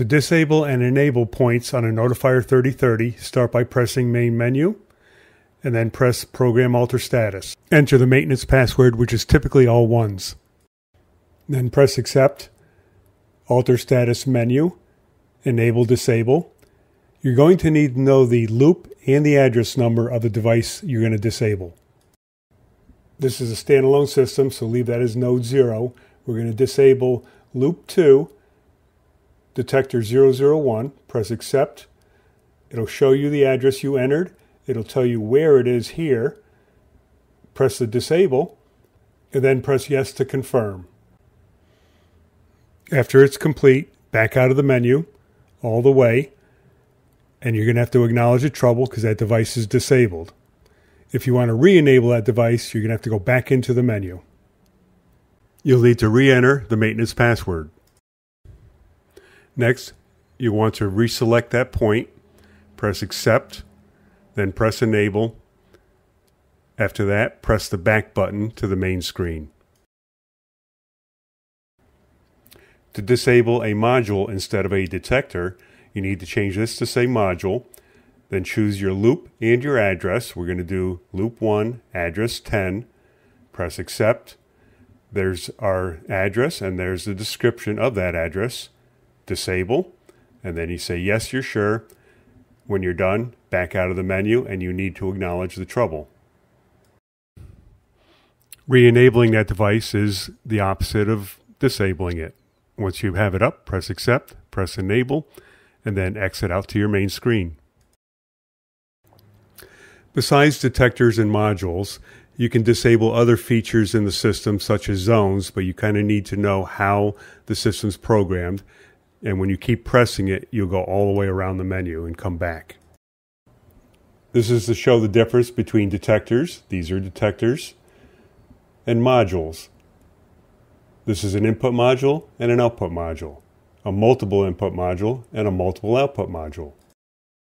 To disable and enable points on a Notifier 3030, start by pressing Main Menu and then press Program Alter Status. Enter the maintenance password, which is typically all ones. Then press Accept, Alter Status menu, Enable Disable. You're going to need to know the loop and the address number of the device you're going to disable. This is a standalone system, so leave that as node 0. We're going to disable loop 2, detector 001, press accept. It'll show you the address you entered. It'll tell you where it is here. Press the disable, and then press yes to confirm. After it's complete, back out of the menu all the way, and you're going to have to acknowledge the trouble because that device is disabled. If you want to re-enable that device, you're going to have to go back into the menu. You'll need to re-enter the maintenance password. Next, you want to reselect that point, press accept, then press enable. After that, press the back button to the main screen. To disable a module instead of a detector, you need to change this to say module then choose your loop and your address. We're going to do loop 1, address 10. Press accept. There's our address and there's the description of that address. Disable. And then you say, yes, you're sure. When you're done, back out of the menu and you need to acknowledge the trouble. Re-enabling that device is the opposite of disabling it. Once you have it up, press accept, press enable, and then exit out to your main screen. Besides detectors and modules, you can disable other features in the system such as zones, but you kind of need to know how the system's programmed. And when you keep pressing it, you'll go all the way around the menu and come back. This is to show the difference between detectors, these are detectors, and modules. This is an input module and an output module, a multiple input module and a multiple output module.